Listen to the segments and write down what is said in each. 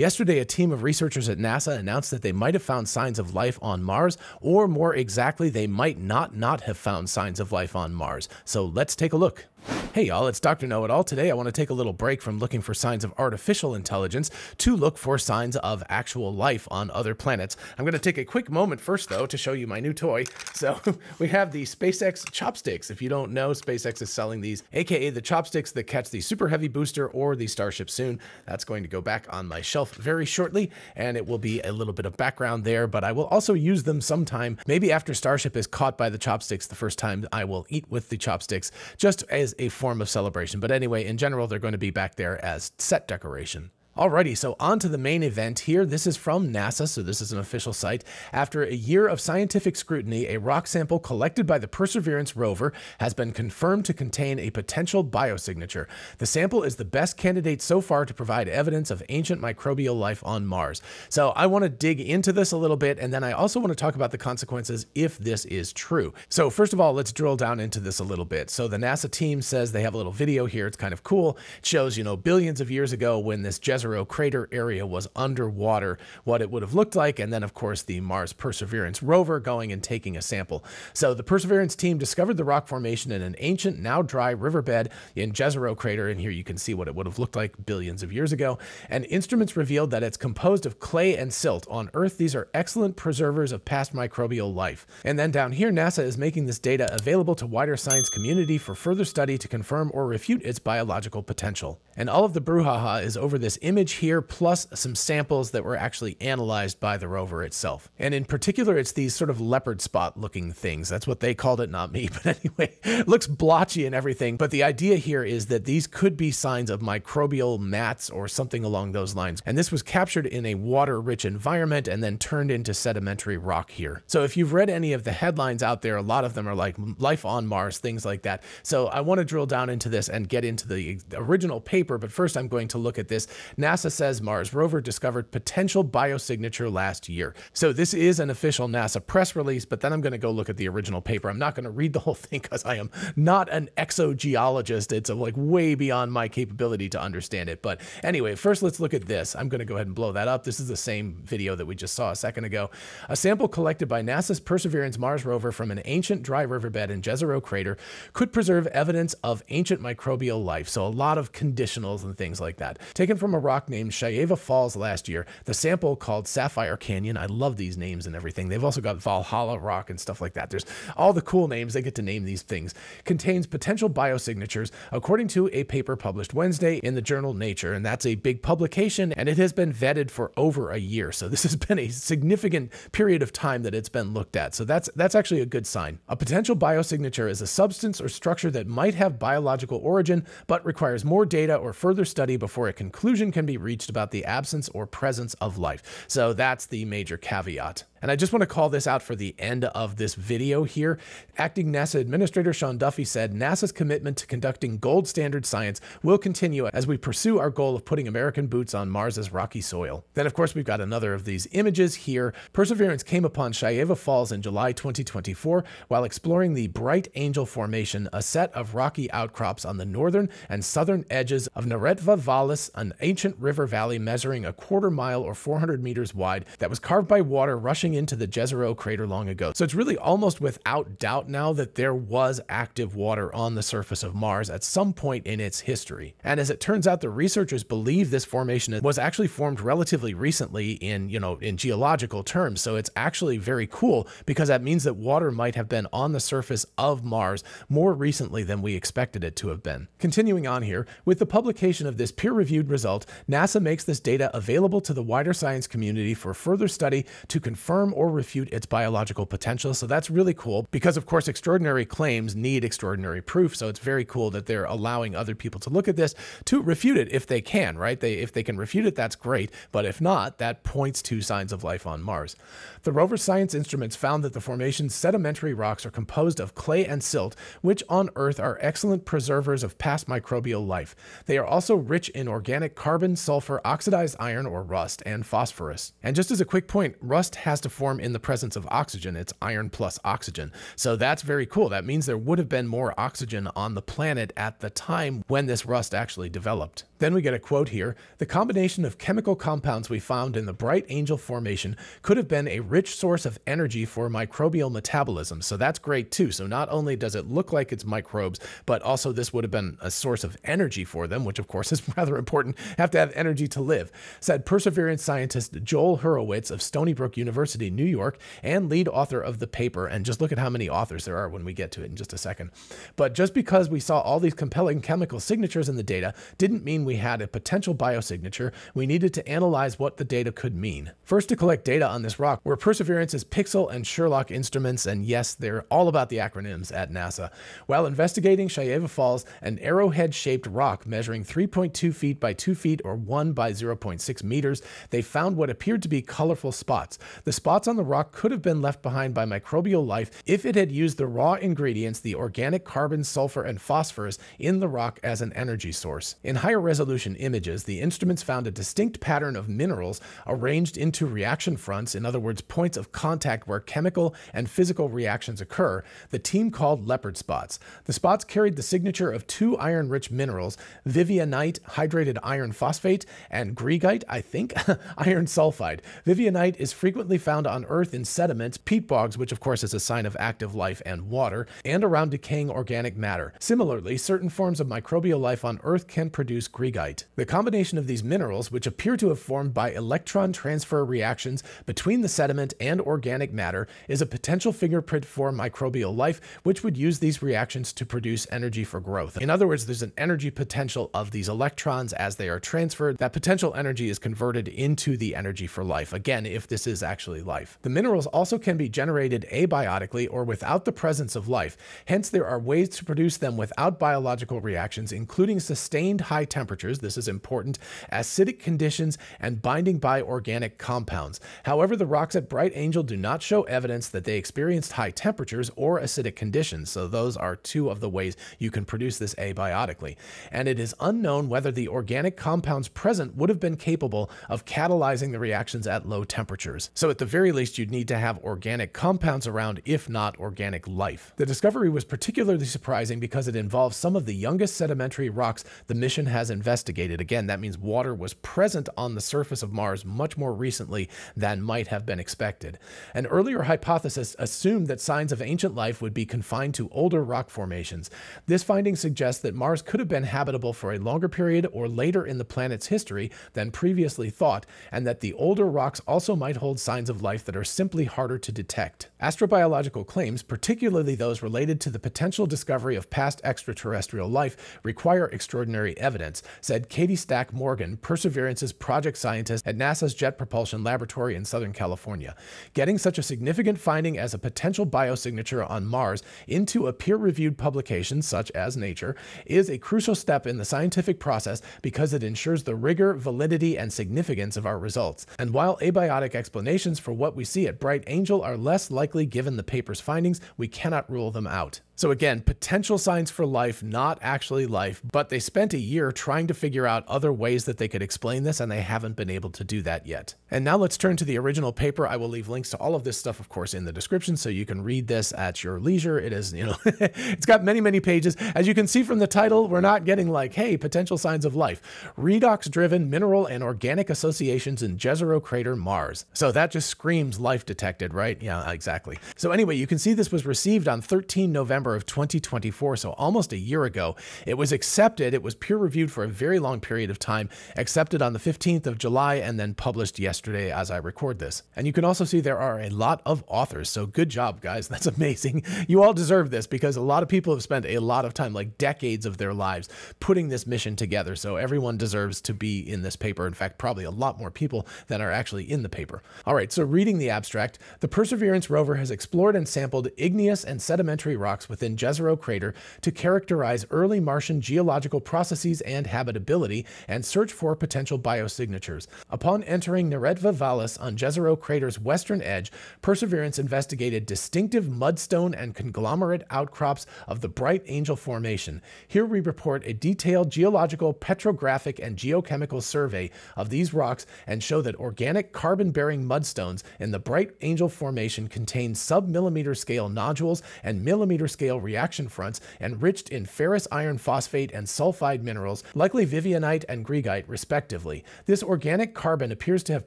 Yesterday, a team of researchers at NASA announced that they might have found signs of life on Mars, or more exactly, they might not not have found signs of life on Mars. So let's take a look. Hey y'all, it's Dr. Know It All. Today I want to take a little break from looking for signs of artificial intelligence to look for signs of actual life on other planets. I'm going to take a quick moment first though to show you my new toy. So we have the SpaceX chopsticks. If you don't know, SpaceX is selling these, aka the chopsticks that catch the Super Heavy booster or the Starship soon. That's going to go back on my shelf very shortly and it will be a little bit of background there, but I will also use them sometime. Maybe after Starship is caught by the chopsticks the first time, I will eat with the chopsticks just as a form of celebration. But anyway, in general, they're going to be back there as set decoration. Alrighty, so on to the main event here. This is from NASA, so this is an official site. After a year of scientific scrutiny, a rock sample collected by the Perseverance rover has been confirmed to contain a potential biosignature. The sample is the best candidate so far to provide evidence of ancient microbial life on Mars. So I want to dig into this a little bit, and then I also want to talk about the consequences if this is true. So first of all, let's drill down into this a little bit. So the NASA team says they have a little video here. It's kind of cool. It shows, you know, billions of years ago when this Jezero crater area was underwater, what it would have looked like, and then, of course, the Mars Perseverance rover going and taking a sample. So the Perseverance team discovered the rock formation in an ancient, now dry riverbed in Jezero crater, and here you can see what it would have looked like billions of years ago. And instruments revealed that it's composed of clay and silt. On Earth, these are excellent preservers of past microbial life. And then down here, NASA is making this data available to wider science community for further study to confirm or refute its biological potential. And all of the brouhaha is over this image here, plus some samples that were actually analyzed by the rover itself. And in particular, it's these sort of leopard spot looking things. That's what they called it, not me. But anyway, looks blotchy and everything. But the idea here is that these could be signs of microbial mats or something along those lines. And this was captured in a water rich environment and then turned into sedimentary rock here. So if you've read any of the headlines out there, a lot of them are like life on Mars, things like that. So I want to drill down into this and get into the original paper. But first, I'm going to look at this. NASA says Mars rover discovered potential biosignature last year. So this is an official NASA press release, but then I'm going to go look at the original paper. I'm not going to read the whole thing because I am not an exogeologist. It's like way beyond my capability to understand it. But anyway, first let's look at this. I'm going to go ahead and blow that up. This is the same video that we just saw a second ago. A sample collected by NASA's Perseverance Mars rover from an ancient dry riverbed in Jezero crater could preserve evidence of ancient microbial life. So a lot of conditionals and things like that. Taken from a rock named Cheyava Falls last year, the sample called Sapphire Canyon. I love these names and everything. They've also got Valhalla Rock and stuff like that. There's all the cool names. They get to name these things. Contains potential biosignatures, according to a paper published Wednesday in the journal Nature. And that's a big publication, and it has been vetted for over a year. So this has been a significant period of time that it's been looked at. So that's that's actually a good sign. A potential biosignature is a substance or structure that might have biological origin, but requires more data or further study before a conclusion can be reached about the absence or presence of life. So that's the major caveat. And I just want to call this out for the end of this video here. Acting NASA Administrator Sean Duffy said NASA's commitment to conducting gold standard science will continue as we pursue our goal of putting American boots on Mars's rocky soil. Then, of course, we've got another of these images here. Perseverance came upon Cheyava Falls in July 2024 while exploring the Bright Angel Formation, a set of rocky outcrops on the northern and southern edges of Neretva Vallis, an ancient river valley measuring a quarter mile or 400 meters wide that was carved by water rushing into the Jezero crater long ago. So it's really almost without doubt now that there was active water on the surface of Mars at some point in its history. And as it turns out, the researchers believe this formation was actually formed relatively recently in, you know, in geological terms. So it's actually very cool because that means that water might have been on the surface of Mars more recently than we expected it to have been. Continuing on here, with the publication of this peer-reviewed result, NASA makes this data available to the wider science community for further study to confirm or refute its biological potential. So that's really cool because, of course, extraordinary claims need extraordinary proof. So it's very cool that they're allowing other people to look at this to refute it if they can, right? They, if they can refute it, that's great. But if not, that points to signs of life on Mars. The rover science instruments found that the formation's sedimentary rocks are composed of clay and silt, which on Earth are excellent preservers of past microbial life. They are also rich in organic carbon, sulfur, oxidized iron or rust, and phosphorus. And just as a quick point, rust has to form in the presence of oxygen. It's iron plus oxygen. So that's very cool. That means there would have been more oxygen on the planet at the time when this rust actually developed. Then we get a quote here The combination of chemical compounds we found in the Bright Angel Formation could have been a rich source of energy for microbial metabolism. So that's great too. So not only does it look like it's microbes, but also this would have been a source of energy for them, which of course is rather important. Have to have energy to live, said Perseverance scientist Joel Hurowitz of Stony Brook University, New York, and lead author of the paper. And just look at how many authors there are when we get to it in just a second. But just because we saw all these compelling chemical signatures in the data didn't mean we had a potential biosignature, we needed to analyze what the data could mean. First, to collect data on this rock were Perseverance's PIXL and SHERLOC instruments, and yes, they're all about the acronyms at NASA. While investigating Cheyava Falls, an arrowhead shaped rock measuring 3.2 feet by 2 feet or 1 by 0.6 meters, they found what appeared to be colorful spots. The spots on the rock could have been left behind by microbial life if it had used the raw ingredients, the organic carbon, sulfur, and phosphorus, in the rock as an energy source. In higher resolution images, the instruments found a distinct pattern of minerals arranged into reaction fronts, in other words, points of contact where chemical and physical reactions occur, the team called leopard spots. The spots carried the signature of two iron rich minerals, vivianite, hydrated iron phosphate, and greigite, I think, iron sulfide. Vivianite is frequently found on Earth in sediments, peat bogs, which of course is a sign of active life and water, and around decaying organic matter. Similarly, certain forms of microbial life on Earth can produce greigite. The combination of these minerals, which appear to have formed by electron transfer reactions between the sediment and organic matter, is a potential fingerprint for microbial life, which would use these reactions to produce energy for growth. In other words, there's an energy potential of these electrons as they are transferred. That potential energy is converted into the energy for life, again, if this is actually life. The minerals also can be generated abiotically or without the presence of life. Hence, there are ways to produce them without biological reactions, including sustained high temperatures. This is important, acidic conditions, and binding by organic compounds. However, the rocks at Bright Angel do not show evidence that they experienced high temperatures or acidic conditions, so those are two of the ways you can produce this abiotically. And it is unknown whether the organic compounds present would have been capable of catalyzing the reactions at low temperatures. So at the very least, you'd need to have organic compounds around, if not organic life. The discovery was particularly surprising because it involves some of the youngest sedimentary rocks the mission has investigated. Again, that means water was present on the surface of Mars much more recently than might have been expected. An earlier hypothesis assumed that signs of ancient life would be confined to older rock formations. This finding suggests that Mars could have been habitable for a longer period or later in the planet's history than previously thought, and that the older rocks also might hold signs of life that are simply harder to detect. Astrobiological claims, particularly those related to the potential discovery of past extraterrestrial life, require extraordinary evidence, said Katie Stack Morgan, Perseverance's project scientist at NASA's Jet Propulsion Laboratory in Southern California. Getting such a significant finding as a potential biosignature on Mars into a peer reviewed publication, such as Nature, is a crucial step in the scientific process because it ensures the rigor, validity, and significance of our results. And while abiotic explanations for what we see at Bright Angel are less likely given the paper's findings, we cannot rule them out. So again, potential signs for life, not actually life, but they spent a year trying to figure out other ways that they could explain this, and they haven't been able to do that yet. And now let's turn to the original paper. I will leave links to all of this stuff, of course, in the description, so you can read this at your leisure. It is, you know, it's got many, many pages. As you can see from the title, we're not getting like, hey, potential signs of life. Redox-driven mineral and organic associations in Jezero crater, Mars. So that just screams life detected, right? Yeah, exactly. So anyway, you can see this was received on 13 November November of 2024, so almost a year ago. It was accepted, it was peer reviewed for a very long period of time, accepted on the 15th of July, and then published yesterday as I record this. And you can also see there are a lot of authors, so good job, guys. That's amazing. You all deserve this because a lot of people have spent a lot of time, like decades of their lives, putting this mission together. So everyone deserves to be in this paper. In fact, probably a lot more people than are actually in the paper. All right, so reading the abstract, the Perseverance rover has explored and sampled igneous and sedimentary rocks within Jezero crater to characterize early Martian geological processes and habitability and search for potential biosignatures. Upon entering Neretva Vallis on Jezero crater's western edge, Perseverance investigated distinctive mudstone and conglomerate outcrops of the Bright Angel Formation. Here we report a detailed geological, petrographic, and geochemical survey of these rocks and show that organic carbon-bearing mudstones in the Bright Angel Formation contain sub-millimeter scale nodules and millimeter scale scale reaction fronts enriched in ferrous iron phosphate and sulfide minerals, likely vivianite and greigite, respectively. This organic carbon appears to have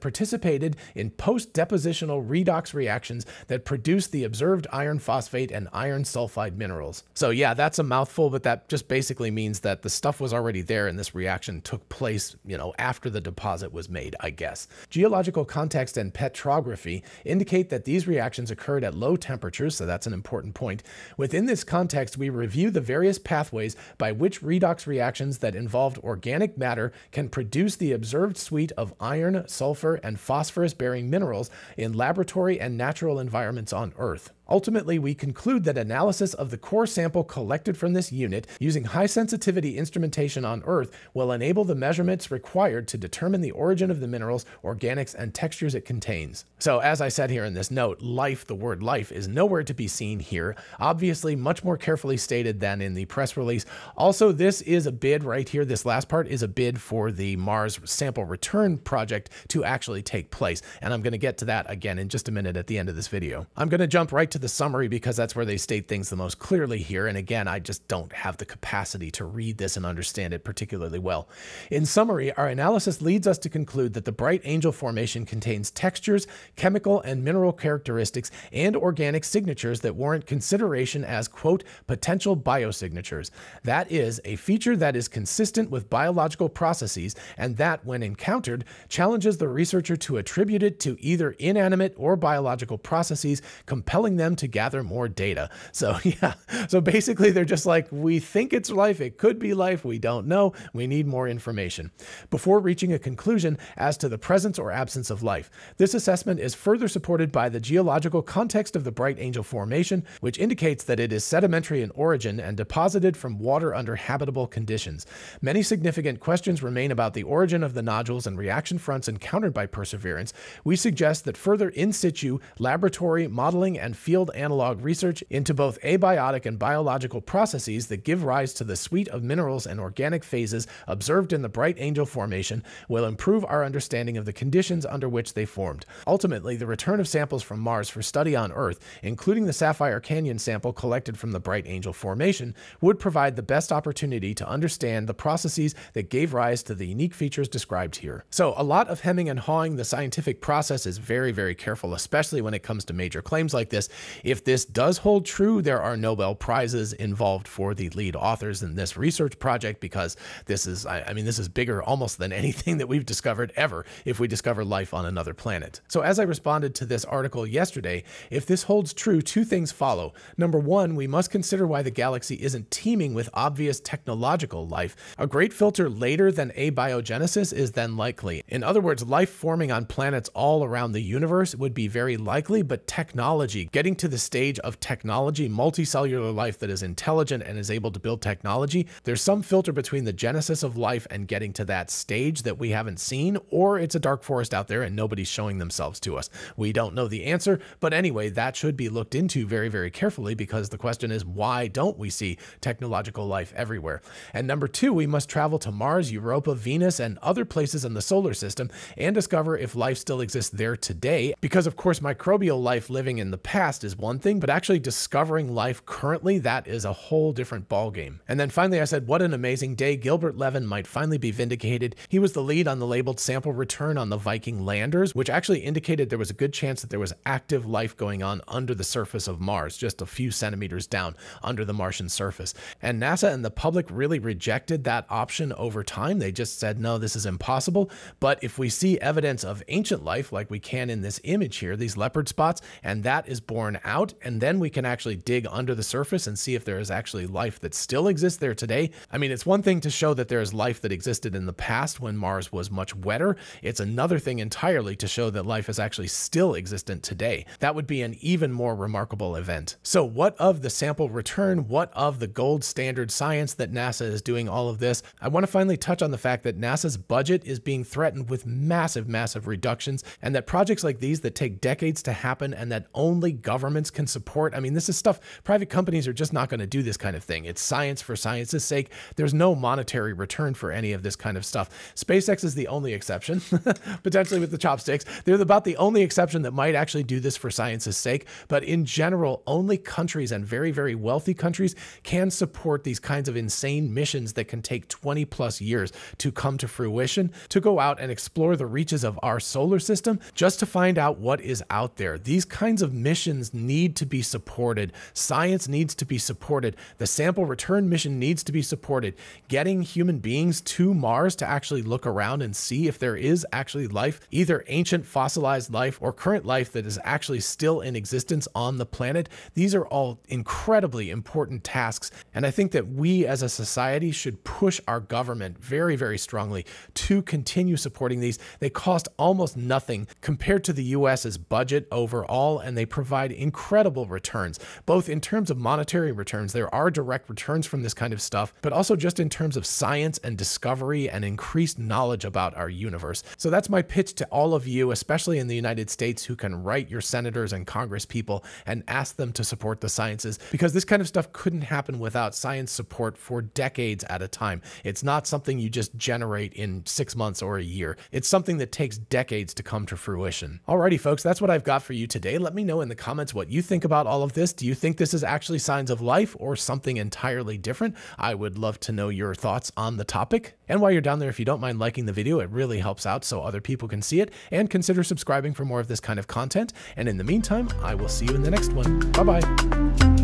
participated in post depositional redox reactions that produce the observed iron phosphate and iron sulfide minerals. So, yeah, that's a mouthful, but that just basically means that the stuff was already there and this reaction took place, you know, after the deposit was made, I guess. Geological context and petrography indicate that these reactions occurred at low temperatures, so that's an important point. Within this context, we review the various pathways by which redox reactions that involved organic matter can produce the observed suite of iron, sulfur, and phosphorus bearing minerals in laboratory and natural environments on Earth. Ultimately, we conclude that analysis of the core sample collected from this unit using high sensitivity instrumentation on Earth will enable the measurements required to determine the origin of the minerals, organics, and textures it contains. So, as I said here in this note, life, the word life, is nowhere to be seen here. Obviously, much more carefully stated than in the press release. Also, this is a bid right here. This last part is a bid for the Mars sample return project to actually take place. And I'm going to get to that again in just a minute at the end of this video. I'm going to jump right to the summary because that's where they state things the most clearly here. And again, I just don't have the capacity to read this and understand it particularly well. In summary, our analysis leads us to conclude that the Bright Angel Formation contains textures, chemical and mineral characteristics, and organic signatures that warrant consideration as, quote, potential biosignatures. That is, a feature that is consistent with biological processes and that, when encountered, challenges the researcher to attribute it to either inanimate or biological processes, compelling them them to gather more data. So, yeah, so basically they're just like, we think it's life, it could be life, we don't know, we need more information. Before reaching a conclusion as to the presence or absence of life, this assessment is further supported by the geological context of the Bright Angel Formation, which indicates that it is sedimentary in origin and deposited from water under habitable conditions. Many significant questions remain about the origin of the nodules and reaction fronts encountered by Perseverance. We suggest that further in situ laboratory modeling and field field analog research into both abiotic and biological processes that give rise to the suite of minerals and organic phases observed in the Bright Angel Formation will improve our understanding of the conditions under which they formed. Ultimately, the return of samples from Mars for study on Earth, including the Sapphire Canyon sample collected from the Bright Angel Formation, would provide the best opportunity to understand the processes that gave rise to the unique features described here. So, a lot of hemming and hawing. The scientific process is very, very careful, especially when it comes to major claims like this, if this does hold true, there are Nobel Prizes involved for the lead authors in this research project because this is, I, mean, this is bigger almost than anything that we've discovered ever if we discover life on another planet. So as I responded to this article yesterday, if this holds true, two things follow. Number one, we must consider why the galaxy isn't teeming with obvious technological life. A great filter later than abiogenesis is then likely. In other words, life forming on planets all around the universe would be very likely, but technology, getting to the stage of technology, multicellular life that is intelligent and is able to build technology, there's some filter between the genesis of life and getting to that stage that we haven't seen, or it's a dark forest out there and nobody's showing themselves to us. We don't know the answer, but anyway, that should be looked into very, very carefully because the question is why don't we see technological life everywhere? And number two, we must travel to Mars, Europa, Venus, and other places in the solar system and discover if life still exists there today, because of course, microbial life living in the past is one thing, but actually discovering life currently, that is a whole different ballgame. And then finally, I said, what an amazing day. Gilbert Levin might finally be vindicated. He was the lead on the labeled sample return on the Viking landers, which actually indicated there was a good chance that there was active life going on under the surface of Mars, just a few centimeters down under the Martian surface. And NASA and the public really rejected that option over time. They just said, no, this is impossible. But if we see evidence of ancient life, like we can in this image here, these leopard spots, and that is born out, and then we can actually dig under the surface and see if there is actually life that still exists there today. I mean, it's one thing to show that there is life that existed in the past when Mars was much wetter. It's another thing entirely to show that life is actually still existent today. That would be an even more remarkable event. So what of the sample return? What of the gold standard science that NASA is doing all of this? I want to finally touch on the fact that NASA's budget is being threatened with massive, massive reductions, and that projects like these that take decades to happen and that only government governments can support. I mean, this is stuff private companies are just not going to do this kind of thing. It's science for science's sake. There's no monetary return for any of this kind of stuff. SpaceX is the only exception, potentially with the chopsticks. They're about the only exception that might actually do this for science's sake. But in general, only countries and very, very wealthy countries can support these kinds of insane missions that can take 20 plus years to come to fruition, to go out and explore the reaches of our solar system just to find out what is out there. These kinds of missions need to be supported. Science needs to be supported. The sample return mission needs to be supported. Getting human beings to Mars to actually look around and see if there is actually life, either ancient fossilized life or current life that is actually still in existence on the planet. These are all incredibly important tasks. And I think that we as a society should push our government very, very strongly to continue supporting these. They cost almost nothing compared to the US's budget overall, and they provide incredible returns, both in terms of monetary returns. There are direct returns from this kind of stuff, but also just in terms of science and discovery and increased knowledge about our universe. So that's my pitch to all of you, especially in the United States, who can write your senators and Congress people and ask them to support the sciences, because this kind of stuff couldn't happen without science support for decades at a time. It's not something you just generate in six months or a year. It's something that takes decades to come to fruition. Alrighty, folks, that's what I've got for you today. Let me know in the comments what you think about all of this. Do you think this is actually signs of life or something entirely different? I would love to know your thoughts on the topic. And while you're down there, if you don't mind liking the video, it really helps out so other people can see it. And consider subscribing for more of this kind of content. And in the meantime, I will see you in the next one. Bye bye.